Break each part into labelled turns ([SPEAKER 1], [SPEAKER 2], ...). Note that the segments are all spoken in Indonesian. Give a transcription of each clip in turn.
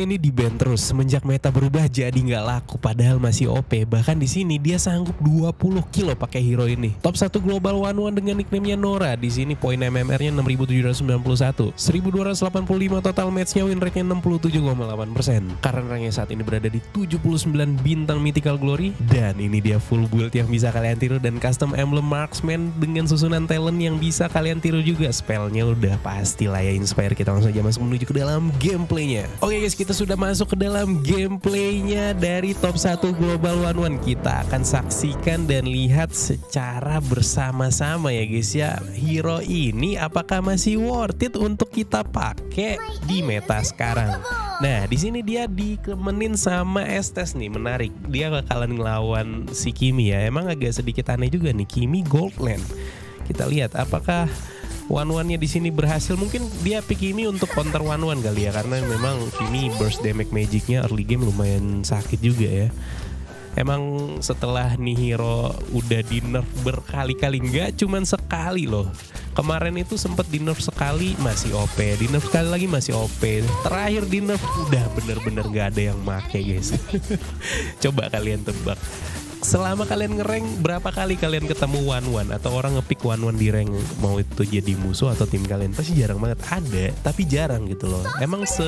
[SPEAKER 1] ini di ban terus semenjak meta berubah jadi nggak laku padahal masih OP. Bahkan di sini dia sanggup 20 kilo pakai hero ini. Top 1 global one one dengan nickname-nya Nora. Di sini poin MMR-nya 6791. 1285 total match-nya win rate-nya 67,8%. Karena ranknya saat ini berada di 79 bintang mythical glory dan ini dia full build yang bisa kalian tiru dan custom emblem marksman dengan susunan talent yang bisa kalian tiru juga. Spellnya udah pasti lah ya inspire kita langsung aja masuk menuju ke dalam gameplaynya. Oke guys, kita sudah masuk ke dalam gameplaynya dari top 1 Global One One. Kita akan saksikan dan lihat secara bersama-sama ya guys ya. Hero ini apakah masih worth it untuk kita pakai di meta sekarang? Nah, di sini dia dikemenin sama Estes nih, menarik. Dia bakalan ngelawan si Kimi ya. Emang agak sedikit aneh juga nih, Kimi Goldland. Kita lihat apakah one one nya di sini berhasil. Mungkin dia pick Kimi untuk counter one one kali ya karena memang Kimi burst damage magicnya early game lumayan sakit juga ya. Emang setelah Nihiro udah di nerf berkali-kali nggak cuman sekali loh. Kemarin itu sempet di nerf sekali masih OP di nerf sekali lagi masih OP terakhir di nerf udah bener-bener nggak ada yang make guys. Coba kalian tebak selama kalian ngereng berapa kali kalian ketemu one one atau orang ngepick one one di rank mau itu jadi musuh atau tim kalian? Pasti jarang banget. Ada tapi jarang gitu loh. Emang se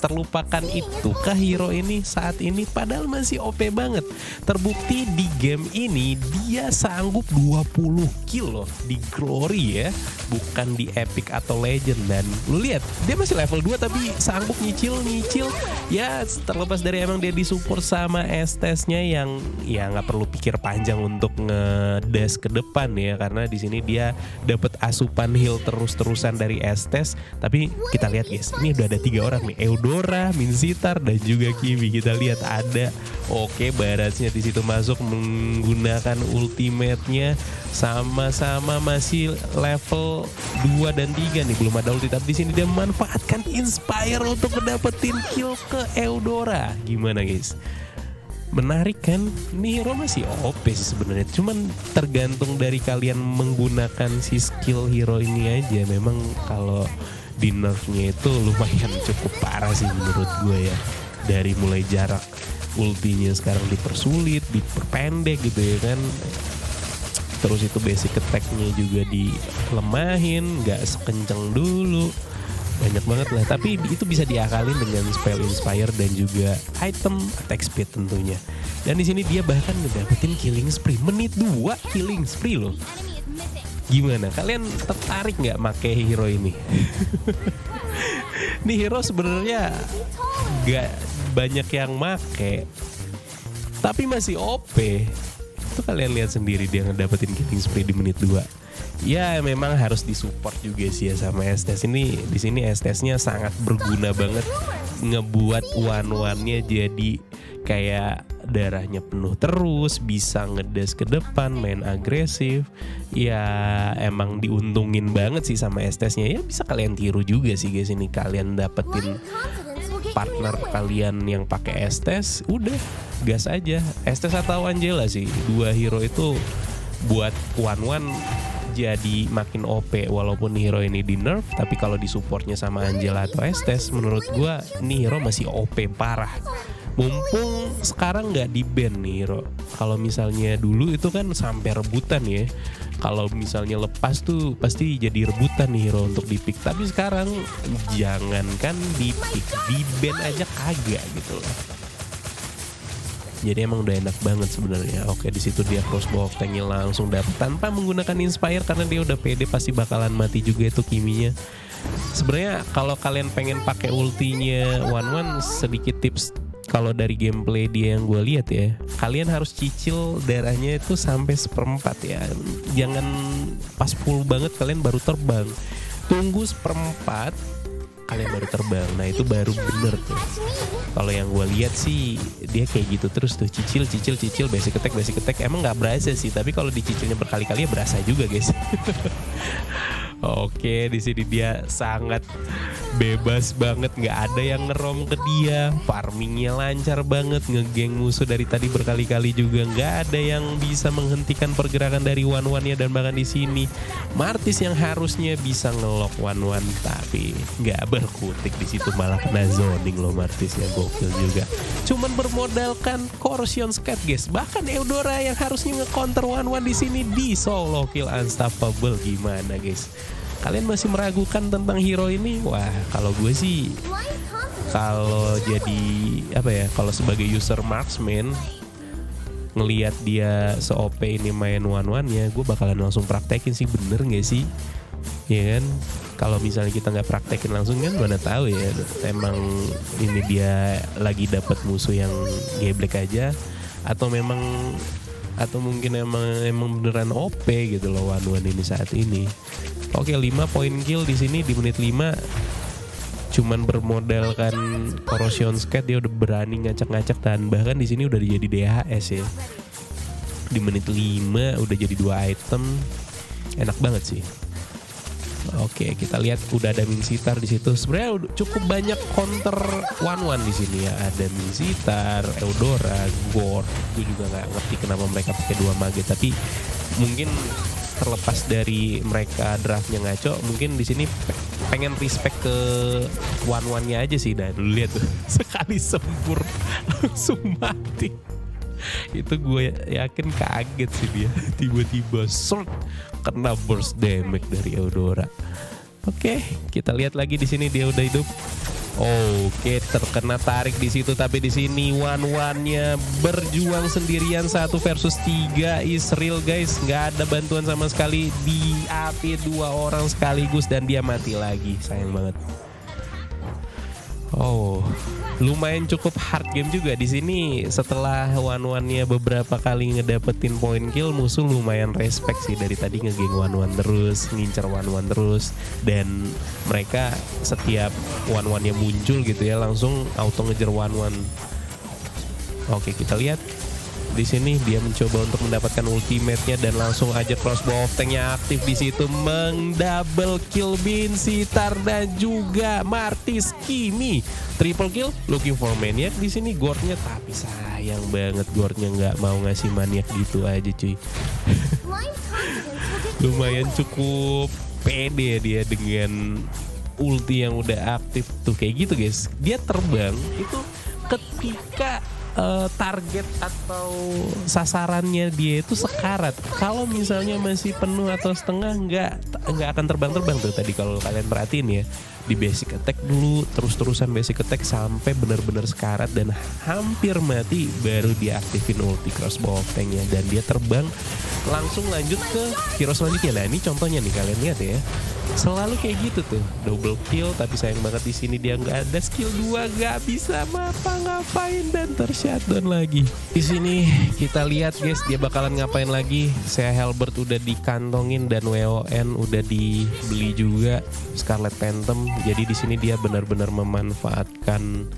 [SPEAKER 1] terlupakan itu kah hero ini saat ini? Padahal masih OP banget. Terbukti di game ini dia sanggup 20 kill loh. Di glory ya bukan di epic atau legend. Dan lu lihat dia masih level 2 tapi sanggup nyicil nyicil. Ya terlepas dari emang dia disupport sama Estesnya yang ya nggak perlu pikir panjang untuk ngedes ke depan ya karena di sini dia dapat asupan heal terus-terusan dari Estes. Tapi kita lihat guys ini udah ada tiga orang nih. Eudora, Minsitar dan juga Kimi kita lihat ada oke Barasnya di situ masuk menggunakan ultimate-nya. Sama-sama masih level 2 dan 3 nih belum ada ulti. Tapi di sini dia memanfaatkan inspire untuk mendapetin kill ke Eudora. Gimana guys menarik kan? Ini hero masih OP sih sebenarnya. Cuman tergantung dari kalian menggunakan si skill hero ini aja. Memang kalau di nerfnya itu lumayan cukup parah sih menurut gue ya. Dari mulai jarak ultinya sekarang dipersulit diperpendek gitu ya kan. Terus itu basic attack-nya juga dilemahin nggak sekencang dulu banyak banget lah. Tapi itu bisa diakalin dengan spell inspire dan juga item attack speed tentunya. Dan di sini dia bahkan ngedapetin killing spree. Menit 2 killing spree loh. Gimana? Kalian tertarik nggak make hero ini? Ini hero sebenarnya nggak banyak yang make. Tapi masih OP itu kalian lihat sendiri dia ngedapetin killing spree di menit 2 ya memang harus disupport juga sih ya sama Estes ini di sini Estesnya sangat berguna banget ngebuat one one nya jadi kayak darahnya penuh terus bisa ngedes ke depan main agresif. Ya emang diuntungin banget sih sama Estesnya ya bisa kalian tiru juga sih guys ini kalian dapetin partner kalian yang pakai Estes udah gas aja. Estes atau Angela sih dua hero itu buat one one jadi makin OP walaupun hero ini di nerf tapi kalau disupportnya sama Angela atau Estes menurut gua ini hero masih OP parah mumpung sekarang nggak di ban nih hero kalau misalnya dulu itu kan sampai rebutan ya. Kalau misalnya lepas tuh pasti jadi rebutan nih hero untuk di pick. Tapi sekarang jangankan di pick di ban aja kagak gitu loh. Jadi emang udah enak banget sebenarnya. Oke di situ dia crossbow tanknya langsung dapat tanpa menggunakan inspire karena dia udah pede pasti bakalan mati juga itu kiminya. Sebenarnya kalau kalian pengen pakai ultinya one one sedikit tips kalau dari gameplay dia yang gue lihat ya kalian harus cicil darahnya itu sampai seperempat ya. Jangan pas full banget kalian baru terbang. Tunggu seperempat kalian baru terbang. Nah itu baru bener tuh. Kalau yang gue lihat sih dia kayak gitu terus tuh. Cicil cicil cicil basic attack basic attack. Emang nggak berasa sih tapi kalau dicicilnya berkali-kali ya berasa juga guys Oke, di sini dia sangat bebas banget, nggak ada yang ngerom ke dia. Farmingnya lancar banget, ngegeng musuh dari tadi berkali-kali juga. Nggak ada yang bisa menghentikan pergerakan dari one one nya dan bahkan di sini Martis yang harusnya bisa ngelok one one tapi nggak berkutik. Di situ malah kena zoning loh Martis yang gokil juga. Cuman bermodalkan Corrosion Scat guys, bahkan Eudora yang harusnya nge-counter one one di sini di solo. Kill unstoppable gimana guys? Kalian masih meragukan tentang hero ini? Wah kalau gue sih kalau jadi apa ya kalau sebagai user marksman ngelihat dia se-OP ini main one one ya gue bakalan langsung praktekin sih bener nggak sih? Ya kan? Kalau misalnya kita nggak praktekin langsung kan mana tahu ya emang ini dia lagi dapat musuh yang geblek aja atau memang atau mungkin emang emang beneran OP gitu loh one one ini saat ini Oke 5 poin kill di sini di menit 5 cuman bermodalkan corrosion scat dia udah berani ngacak-ngacak dan bahkan di sini udah jadi DHS ya. Di menit 5 udah jadi dua item. Enak banget sih. Oke, kita lihat udah ada Minsitar di situ. Sebenarnya cukup banyak counter one one di sini ya. Ada Minsitar, Eudora, Gord. Gue juga nggak ngerti kenapa mereka pakai dua mage, tapi mungkin terlepas dari mereka draftnya ngaco mungkin di sini pengen respect ke one one nya aja sih dan. Lihat tuh sekali sempur langsung mati. Itu gue yakin kaget sih dia. Tiba-tiba short kena burst damage dari Eudora. Oke kita lihat lagi di sini dia udah hidup Oke, terkena tarik di situ tapi di sini one one-nya berjuang sendirian satu versus tiga. Israel guys, nggak ada bantuan sama sekali. Di AP dua orang sekaligus dan dia mati lagi, sayang banget. Oh, lumayan cukup hard game juga di sini. Setelah one one-nya beberapa kali ngedapetin point kill, musuh lumayan respect sih dari tadi ngegeng one one terus, ngincer one one terus, dan mereka setiap one one-nya muncul gitu ya langsung auto ngejar one one. Oke, kita lihat di sini. Dia mencoba untuk mendapatkan ultimate-nya dan langsung aja crossbow of tanknya aktif di situ. Mengdouble kill Bin Sitar dan juga Martis Kimi. Triple kill looking for maniac di sini. Gordnya tapi sayang banget gordnya nggak mau ngasih maniak gitu aja cuy. Lumayan cukup pede dia dengan ulti yang udah aktif. Tuh kayak gitu guys. Dia terbang itu ketika uh, target atau sasarannya dia itu sekarat. Kalau misalnya masih penuh atau setengah nggak nggak akan terbang-terbang tuh tadi kalau kalian perhatiin ya di basic attack dulu terus-terusan basic attack sampai benar-benar sekarat dan hampir mati baru diaktifin ulti crossbow tanknya dan dia terbang langsung lanjut ke hero selanjutnya. Nah ini contohnya nih kalian lihat ya selalu kayak gitu tuh. Double kill tapi sayang banget di sini dia nggak ada skill 2 nggak bisa apa ngapain dan tershutdown lagi. Di sini kita lihat guys dia bakalan ngapain lagi. Saya Helbert udah dikantongin dan WON udah dibeli juga. Scarlet Phantom. Jadi di sini dia benar-benar memanfaatkan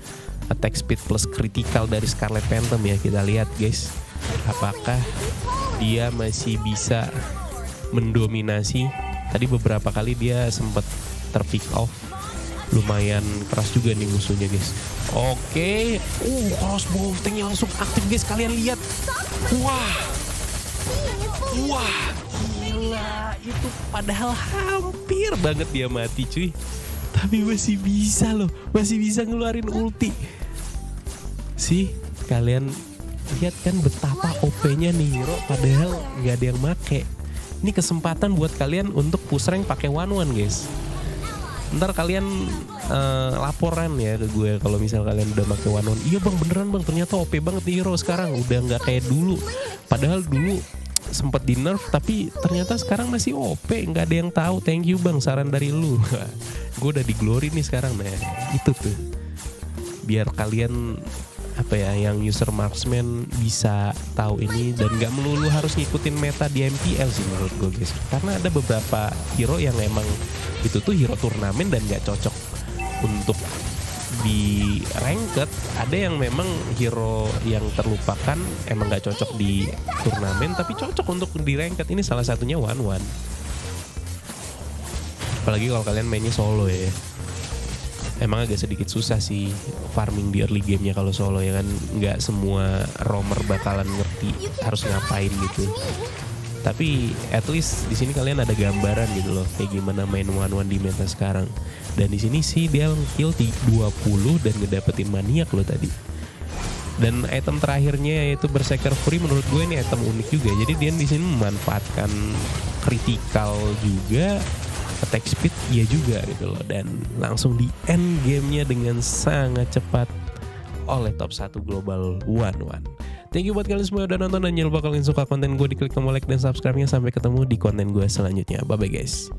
[SPEAKER 1] attack speed plus critical dari Scarlet Phantom ya. Kita lihat guys apakah dia masih bisa mendominasi tadi beberapa kali dia sempat terpick off. Lumayan keras juga nih musuhnya guys. Oke. Okay. uh crossbow tanknya langsung aktif guys. Kalian lihat. Wah. Wah. Gila. Itu padahal hampir banget dia mati cuy. Tapi masih bisa loh. Masih bisa ngeluarin ulti. Sih kalian lihat kan betapa OP-nya nih padahal nggak ada yang make ini kesempatan buat kalian untuk push rank pakai one one guys. Ntar kalian uh, laporan ya ke gue kalau misal kalian udah pakai one one. Iya bang beneran bang. Ternyata OP banget nih hero sekarang. Udah nggak kayak dulu. Padahal dulu sempat di nerf tapi ternyata sekarang masih OP nggak ada yang tahu. Thank you bang. Saran dari lu. Gue udah di glory nih sekarang nah itu tuh. Biar kalian apa ya yang user marksman bisa tahu ini dan nggak melulu harus ngikutin meta di MPL sih menurut gue guys. Karena ada beberapa hero yang emang itu tuh hero turnamen dan nggak cocok untuk di ranked. Ada yang memang hero yang terlupakan emang nggak cocok di turnamen tapi cocok untuk di ranked. Ini salah satunya one one apalagi kalau kalian mainnya solo ya emang agak sedikit susah sih farming di early gamenya kalau solo ya kan? Nggak semua romer bakalan ngerti harus ngapain gitu. Tapi at least di sini kalian ada gambaran gitu loh kayak gimana main one one di meta sekarang. Dan di sini sih dia kill 20 dan ngedapetin maniak loh tadi. Dan item terakhirnya yaitu berserker free menurut gue ini item unik juga. Jadi dia di sini memanfaatkan critical juga attack speed iya juga gitu loh dan langsung di end gamenya dengan sangat cepat oleh top 1 global one one Thank you buat kalian semua udah nonton dan jangan lupa kalian suka konten gue diklik tombol like dan subscribe-nya sampai ketemu di konten gue selanjutnya. Bye bye guys.